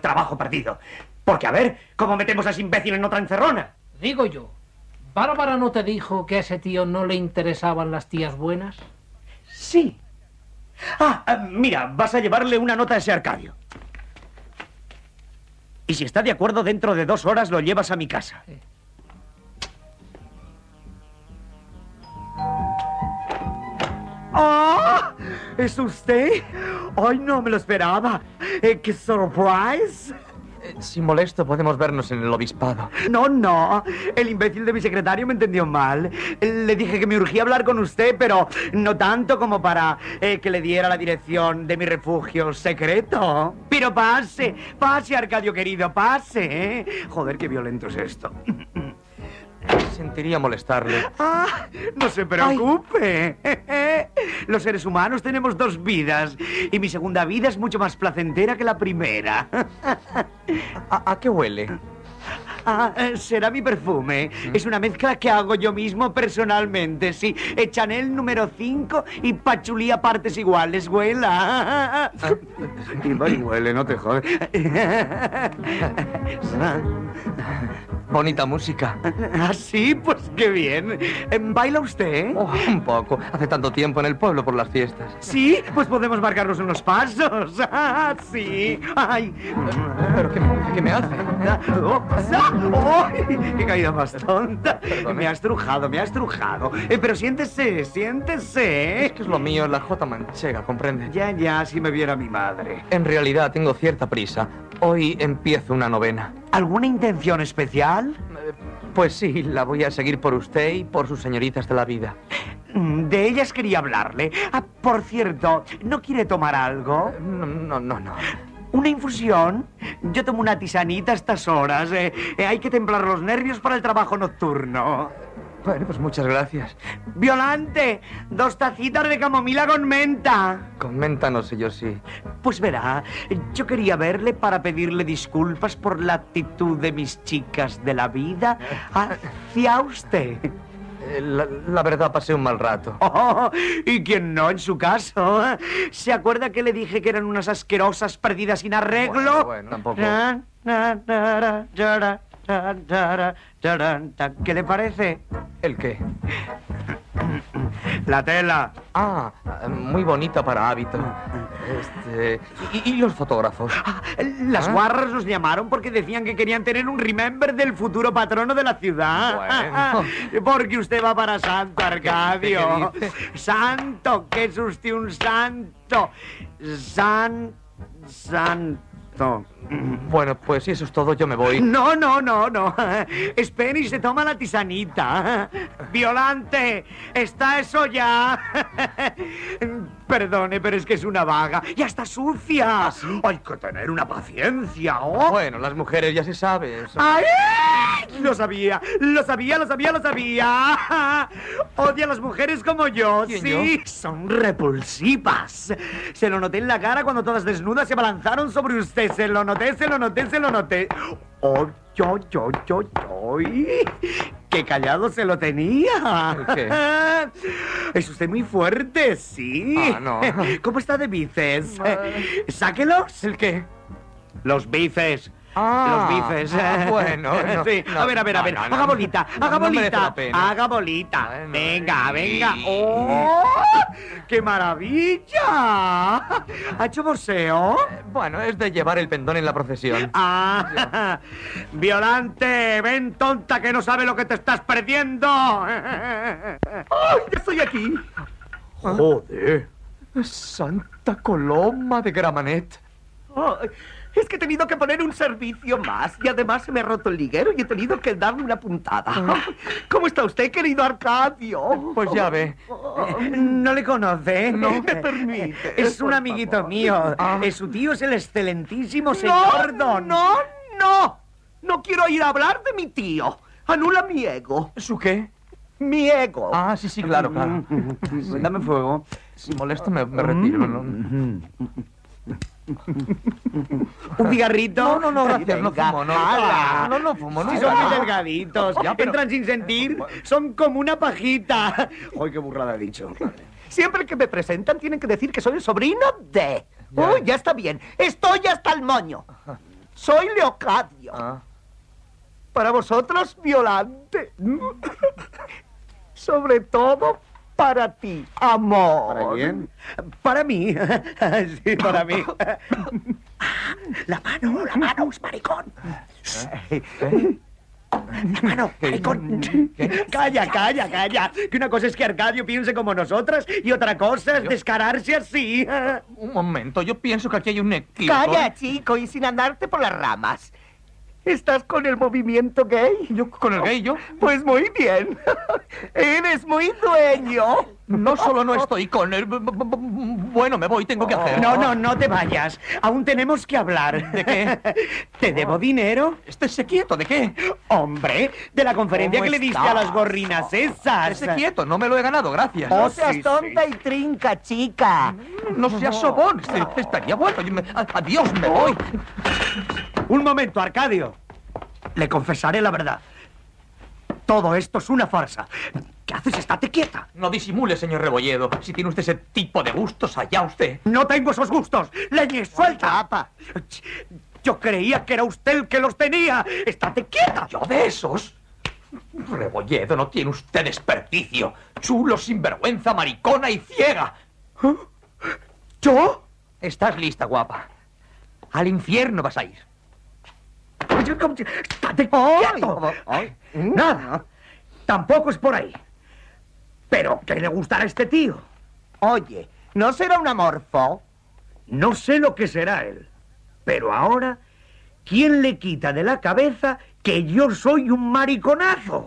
trabajo perdido. Porque, a ver, ¿cómo metemos a ese imbécil en otra encerrona? Digo yo, ¿Bárbara no te dijo que a ese tío no le interesaban las tías buenas? Sí. Ah, ah, mira, vas a llevarle una nota a ese Arcadio. Y si está de acuerdo, dentro de dos horas lo llevas a mi casa. Sí. ¡Ah! ¿Es usted? ¡Ay, no me lo esperaba! Eh, ¡Qué surprise! Eh, Si molesto, podemos vernos en el obispado. No, no. El imbécil de mi secretario me entendió mal. Le dije que me urgía hablar con usted, pero no tanto como para eh, que le diera la dirección de mi refugio secreto. Pero pase, pase, Arcadio querido, pase. ¿eh? Joder, qué violento es esto. Sentiría molestarle. Ah, no se preocupe. Los seres humanos tenemos dos vidas y mi segunda vida es mucho más placentera que la primera. ¿A, a qué huele? Ah, será mi perfume. Es una mezcla que hago yo mismo personalmente, sí. Chanel número 5 y pachulí a partes iguales. Huela. Y va y huele, no te jodes. Bonita música. Ah, sí, pues qué bien. Eh, ¿Baila usted? Oh, un poco. Hace tanto tiempo en el pueblo por las fiestas. Sí, pues podemos marcarnos unos pasos. Ah, sí. Ay. ¿Pero qué, qué me hace? Oh, ah, ¡Ay! ¡Qué caída más tonta! Me ha estrujado, me ha estrujado. Eh, pero siéntese, siéntese. Es que es lo mío, la J manchega, ¿comprende? Ya, ya, si me viera mi madre. En realidad tengo cierta prisa. Hoy empiezo una novena. ¿Alguna intención especial? Eh, Pues sí, la voy a seguir por usted y por sus señoritas de la vida. Mm, De ellas quería hablarle. Ah, por cierto, ¿no quiere tomar algo? No, no, no, no. ¿Una infusión? Yo tomo una tisanita a estas horas. eh. Eh, hay que templar los nervios para el trabajo nocturno. Bueno, pues muchas gracias. Violante, dos tacitas de camomila con menta. Con menta no sé yo sí. Pues verá, yo quería verle para pedirle disculpas por la actitud de mis chicas de la vida hacia usted. Eh, La, la verdad, pasé un mal rato. Oh, ¿Y quién no en su caso? ¿Se acuerda que le dije que eran unas asquerosas perdidas sin arreglo? Bueno, bueno, tampoco. Na, na, na, ¿Qué le parece? ¿El qué? La tela. Ah, muy bonita para hábito. Este. ¿Y, y los fotógrafos? Las ¿Ah? guarras nos llamaron porque decían que querían tener un remember del futuro patrono de la ciudad. Bueno. Porque usted va para Santo Arcadio. Santo, que es usted un santo. San. Santo. Bueno, pues si eso es todo, yo me voy. No, no, no, no. Espere y se toma la tisanita. Violante, ¿está eso ya? Perdone, pero es que es una vaga. Ya está sucia. Hay que tener una paciencia. ¿oh? Bueno, las mujeres ya se sabe. eso. ¡Ay! Lo sabía, lo sabía, lo sabía, lo sabía. Odia a las mujeres como yo, ¿Quién, sí. Son repulsivas. Se lo noté en la cara cuando todas desnudas se abalanzaron sobre usted. Se lo noté, se lo noté, se lo noté. ¡Oh, yo, yo, yo, yo! ¡Qué callado se lo tenía! ¿El qué? Es usted muy fuerte, sí. Ah, no. ¿Cómo está de bíceps? Sáquelos. ¿El qué? Los bíceps. Ah, Los bíceps. ah, bueno, no, sí. no, a ver, a ver, a ver. haga bolita, haga bolita. Haga bolita. Venga, venga. ¡Oh! ¡Qué maravilla! ¿Ha hecho boxeo? Eh, Bueno, es de llevar el pendón en la procesión. Ah, Violante, ven tonta que no sabe lo que te estás perdiendo. ¡Ay, ya estoy aquí! Joder. Santa Coloma de Gramanet. Ay, es que he tenido que poner un servicio más y además se me ha roto el liguero y he tenido que darle una puntada. ¿Cómo está usted, querido Arcadio? Pues ya ve. No le conoce. No me permite, Es un amiguito mío. Ah. Eh, Su tío es el excelentísimo señor Don. no, no. No quiero ir a hablar de mi tío. Anula mi ego. ¿Su qué? Mi ego. Ah, sí, sí, claro, claro. Dame fuego. Si molesto, me, me retiro. ¿no? ¿Un cigarrito? No, no, no, gracias, no fumo, no. No, no fumo, no Si son muy delgaditos, Ya, pero- entran sin sentir, son como una pajita. ¡Ay, qué burrada he dicho! Siempre que me presentan tienen que decir que soy el sobrino de. Uy, ya está bien. Estoy hasta el moño. Soy Leocadio. Ah. Para vosotros, Violante. Sobre todo para ti, amor. ¿Para quién? Para mí. Sí, para mí. La mano, la mano, es maricón. La mano, maricón. Calla, calla, calla. Que una cosa es que Arcadio piense como nosotras y otra cosa es descararse así. Un momento, yo pienso que aquí hay un equipo. Calla, chico, y sin andarte por las ramas. ¿Estás con el movimiento gay? ¿Yo con el gay, yo? Pues muy bien. Eres muy dueño. No solo no estoy con él. Bueno, me voy, tengo que hacer. No, no, no te vayas. Aún tenemos que hablar. ¿De qué? ¿Te debo dinero? Estése quieto, ¿de qué? Hombre, de la conferencia ¿Cómo que le diste estás? a las gorrinas esas. Estése quieto, no me lo he ganado, gracias. No Oh, seas sí, tonta y trinca, chica. No seas sobón, este- estaría bueno. Adiós, me voy. Un momento, Arcadio. Le confesaré la verdad. Todo esto es una farsa. ¿Qué haces? Estate quieta. No disimule, señor Rebolledo. Si tiene usted ese tipo de gustos, allá usted. No tengo esos gustos. Leñe, suelta. Papa. Yo creía que era usted el que los tenía. Estate quieta. ¿Yo de esos? Rebolledo, no tiene usted desperdicio. Chulo, sinvergüenza, maricona y ciega. ¿Yo? Estás lista, guapa. Al infierno vas a ir. Estate Ay, quieto. ay. Nada. Tampoco es por ahí. Pero, ¿qué le gustará a este tío? Oye, ¿no será un amorfo? No sé lo que será él. Pero ahora, ¿quién le quita de la cabeza que yo soy un mariconazo?